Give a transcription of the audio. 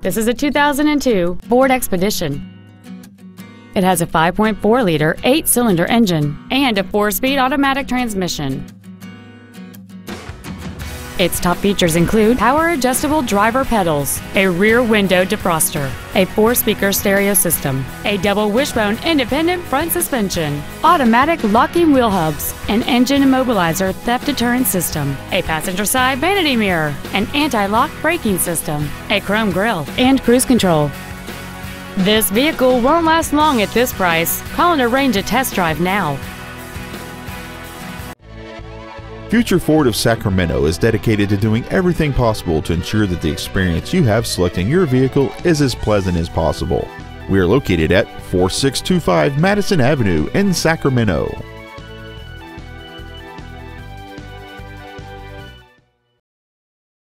This is a 2002 Ford Expedition. It has a 5.4-liter, eight-cylinder engine and a four-speed automatic transmission. Its top features include power adjustable driver pedals, a rear window defroster, a four speaker stereo system, a double wishbone independent front suspension, automatic locking wheel hubs, an engine immobilizer theft deterrent system, a passenger side vanity mirror, an anti lock braking system, a chrome grille, and cruise control. This vehicle won't last long at this price. Call and arrange a test drive now. Future Ford of Sacramento is dedicated to doing everything possible to ensure that the experience you have selecting your vehicle is as pleasant as possible. We are located at 4625 Madison Avenue in Sacramento.